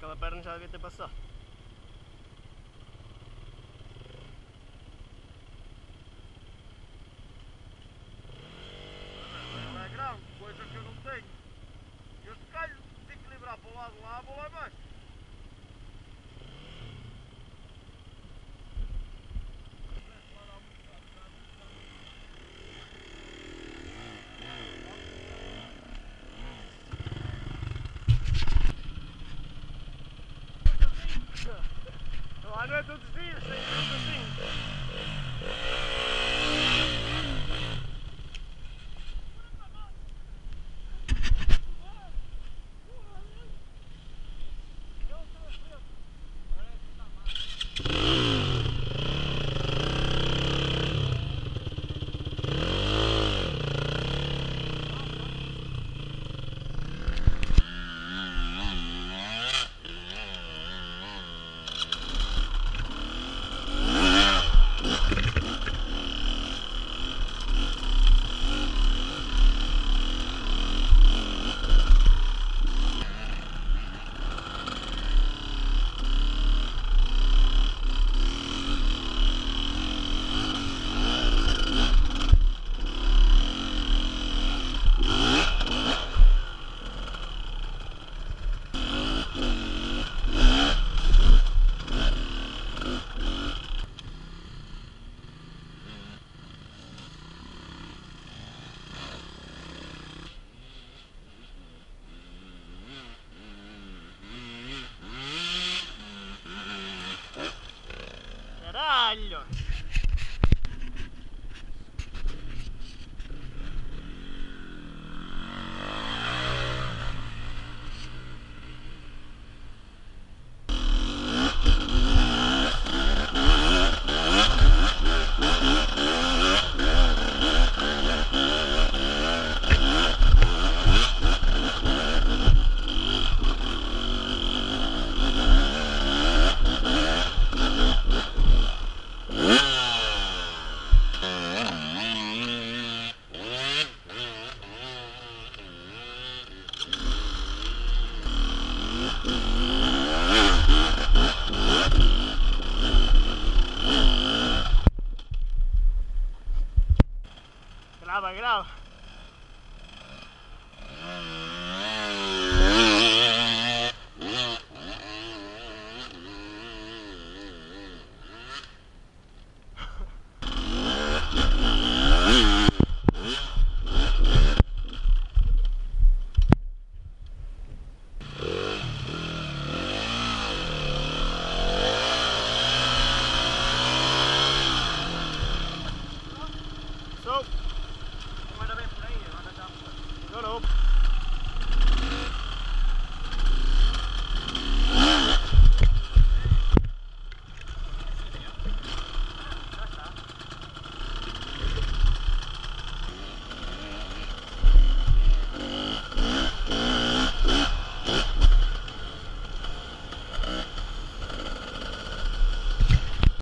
Aquela perna já devia ter passado. É grave, coisa que eu não tenho. Eu se calho de equilibrar para o lado lá, vou lá abaixo. Graba, graba.